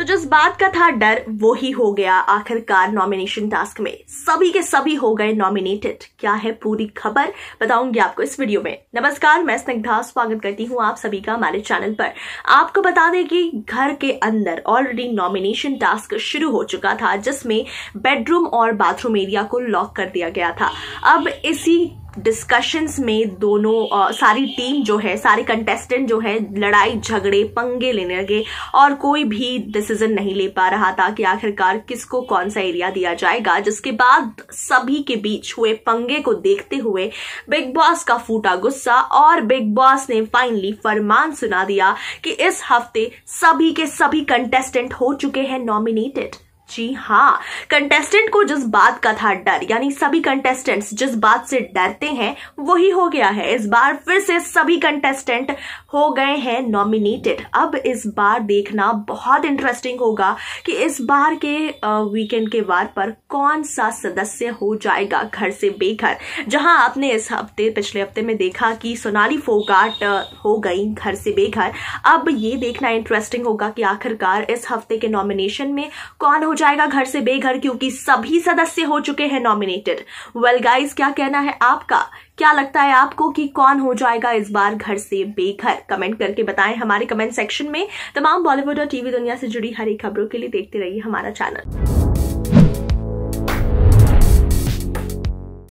तो जिस बात का था डर, वो ही हो गया आखिरकार नॉमिनेशन टास्क में। सभी के सभी हो गए नॉमिनेटेड क्या है पूरी खबर? बताऊँगी आपको इस वीडियो में। नमस्कार, मैं स्निग्धा। स्वागत करती हूँ आप सभी का हमारे चैनल पर। आपको बता दें कि घर के अंदर ऑलरेडी नॉमिनेशन टास्क शुरू हो चुका था, जिसमें बेडरूम और बाथरूम एरिया को लॉक कर दिया गया था। अब इसी डिस्कशंस में दोनों आ, सारी टीम जो है सारे कंटेस्टेंट जो है लड़ाई झगड़े पंगे लेने लगे और कोई भी डिसीज़न नहीं ले पा रहा था कि आखिरकार किसको कौन सा एरिया दिया जाएगा। जिसके बाद सभी के बीच हुए पंगे को देखते हुए बिग बॉस का फूटा गुस्सा और बिग बॉस ने फाइनली फरमान सुना दिया कि इस हफ़्ते सभी के सभी कंटेस्टेंट हो चुके हैं नॉमिनेटेड जी हाँ कंटेस्टेंट को जिस बात का था डर, यानी सभी कंटेस्टेंट्स जिस बात से डरते हैं, वही हो गया है। इस बार फिर से सभी कंटेस्टेंट हो गए हैं नॉमिनेटेड अब इस बार देखना बहुत इंटरेस्टिंग होगा कि इस बार के वीकेंड के वार पर कौन सा सदस्य हो जाएगा घर से बेघर। जहाँ आपने इस हफ़्ते, पिछले हफ़्ते में देखा कि सोनाली फोगाट हो गई घर से बेघर। अब ये देखना इंटरेस्टिंग होगा कि आखिरकार इस हफ़्ते के नॉमिनेशन में कौन हो जाएगा घर से बेघर, क्योंकि सभी सदस्य हो चुके हैं नॉमिनेटेड वेल गाइस क्या कहना है आपका? क्या लगता है आपको कि कौन हो जाएगा इस बार घर से बेघर? कमेंट करके बताएँ हमारे कमेंट सेक्शन में. तमाम बॉलीवुड और टीवी दुनिया से जुड़ी हरी खबरों के लिए देखते रहिए हमारा चैनल